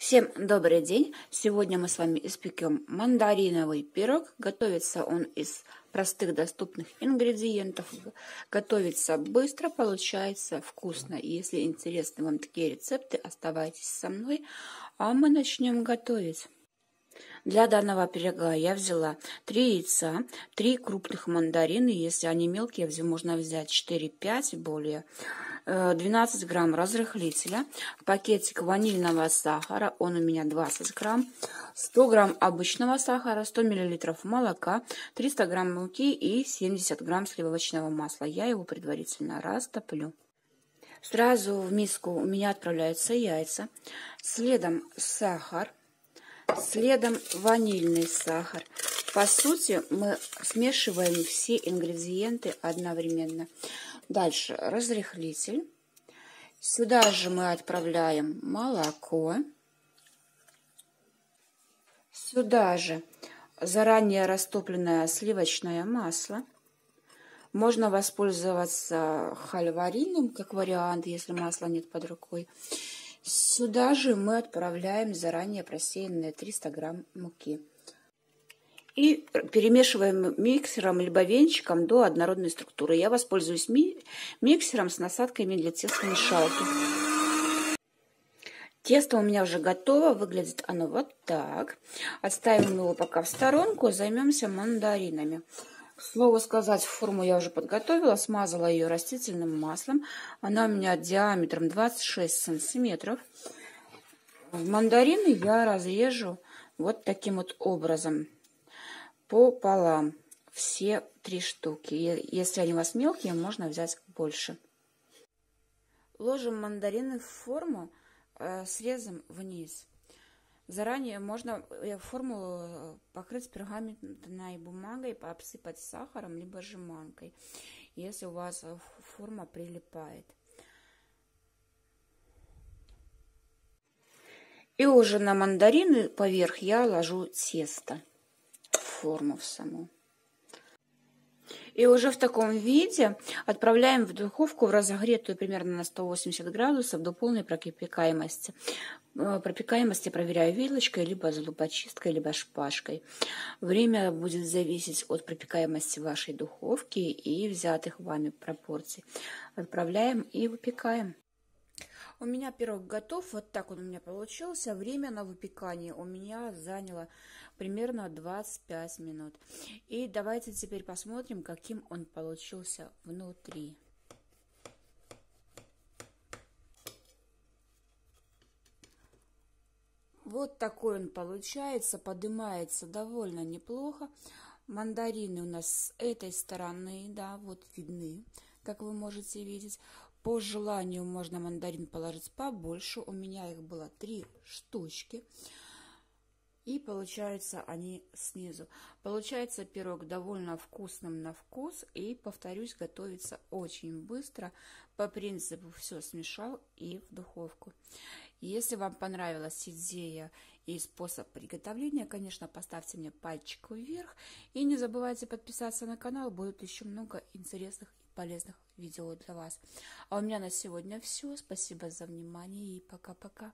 Всем добрый день! Сегодня мы с вами испекем мандариновый пирог. Готовится он из простых доступных ингредиентов. Готовится быстро, получается вкусно. И если интересны вам такие рецепты, оставайтесь со мной, а мы начнем готовить. Для данного пирога я взяла 3 яйца, 3 крупных мандарины, если они мелкие, можно взять 4-5 более, 12 э, грамм разрыхлителя, пакетик ванильного сахара, он у меня 20 грамм, 100 грамм обычного сахара, 100 миллилитров молока, 300 грамм муки и 70 грамм сливочного масла. Я его предварительно растоплю. Сразу в миску у меня отправляются яйца, следом сахар, следом ванильный сахар. По сути, мы смешиваем все ингредиенты одновременно. Дальше разрыхлитель. Сюда же мы отправляем молоко. Сюда же заранее растопленное сливочное масло. Можно воспользоваться хальварином, как вариант, если масла нет под рукой. Сюда же мы отправляем заранее просеянные 300 грамм муки. И перемешиваем миксером либо венчиком до однородной структуры. Я воспользуюсь ми миксером с насадками для тестомешалки. Тесто у меня уже готово, выглядит оно вот так. Отставим его пока в сторонку, займемся мандаринами. К слову сказать, форму я уже подготовила, смазала ее растительным маслом. Она у меня диаметром 26 сантиметров. Мандарины я разрежу вот таким вот образом пополам все три штуки. Если они у вас мелкие, можно взять больше. Ложим мандарины в форму э, срезом вниз. Заранее можно э, форму э, покрыть пергаментной бумагой, обсыпать сахаром, либо жеманкой, если у вас форма прилипает. И уже на мандарины поверх я ложу тесто форму в саму. И уже в таком виде отправляем в духовку в разогретую примерно на 180 градусов до полной пропекаемости. Э, пропекаемости проверяю вилочкой, либо зубочисткой, либо шпажкой. Время будет зависеть от пропекаемости вашей духовки и взятых вами пропорций. Отправляем и выпекаем. У меня пирог готов, вот так он у меня получился. Время на выпекание у меня заняло примерно 25 минут. И давайте теперь посмотрим, каким он получился внутри. Вот такой он получается, поднимается довольно неплохо. Мандарины у нас с этой стороны, да, вот видны, как вы можете видеть. По желанию можно мандарин положить побольше. У меня их было три штучки. И получается они снизу. Получается пирог довольно вкусным на вкус. И, повторюсь, готовится очень быстро. По принципу все смешал и в духовку. Если вам понравилась идея и способ приготовления, конечно, поставьте мне пальчик вверх. И не забывайте подписаться на канал. Будет еще много интересных полезных видео для вас. А у меня на сегодня все. Спасибо за внимание и пока-пока.